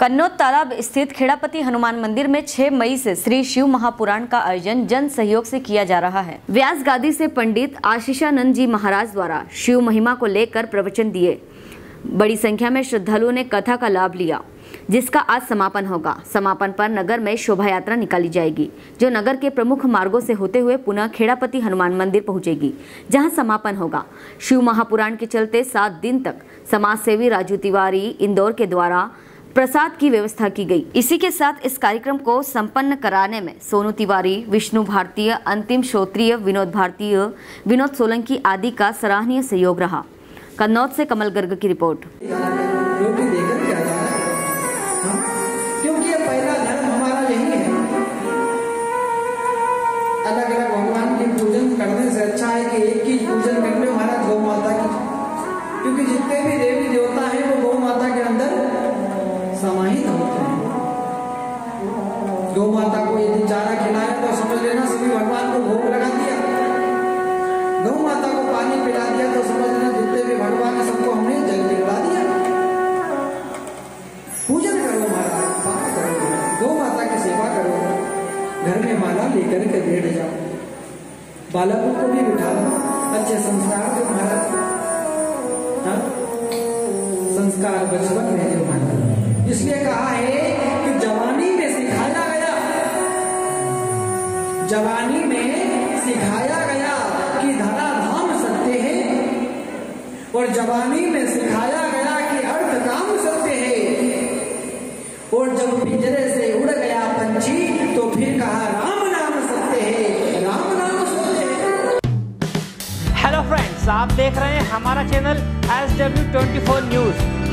कन्नौज तालाब स्थित खेड़ापति हनुमान मंदिर में 6 मई से श्री शिव महापुराण का आयोजन जन सहयोग से किया जा रहा है। व्यास गादी से पंडित आशीषानंद जी महाराज द्वारा शिव महिमा को लेकर प्रवचन दिए। बड़ी संख्या में श्रद्धालुओं ने कथा का लाभ लिया, जिसका आज समापन होगा। समापन पर नगर में शोभा यात्रा निकाली जाएगी, जो नगर के प्रमुख मार्गों से होते हुए पुनः खेड़ापति हनुमान मंदिर पहुंचेगी, जहाँ समापन होगा। शिव महापुराण के चलते सात दिन तक समाज सेवी राजू तिवारी इंदौर के द्वारा प्रसाद की व्यवस्था की गई इसी के साथ इस कार्यक्रम को संपन्न कराने में सोनू तिवारी, विष्णु भारतीय, अंतिम श्रोत्रिय विनोद भारतीय, विनोद सोलंकी आदि का सराहनीय सहयोग रहा कन्नौज से कमल गर्ग की रिपोर्ट है? हाँ? है अलग अलग भगवान की पूजन करने से अच्छा है कि एक की पूजन कर गौ माता को यदि चारा खिलाया तो समझ लेना सभी भगवान को भोग लगा दिया। गौ माता को पानी पिला दिया तो समझ लेना, जितने भी भगवान है सबको हमने जल पिला दिया। पूजन करो महाराज पाठ करो गौ माता की सेवा करो। घर में माला लेकर के बैठ जाओ। बालकों को भी बिठा दो अच्छे संस्कार दो महाराज। हाँ? संस्कार बचपन में जो महाराज। इसलिए कहा है जवानी में सिखाया गया कि धरा धाम सत्य है और जवानी में सिखाया गया कि अर्थ काम सत्य है। और जब पिंजरे से उड़ गया पंछी तो फिर कहा राम नाम सत्य है। राम नाम सत्य है। हेलो फ्रेंड्स आप देख रहे हैं हमारा channel S W twenty four news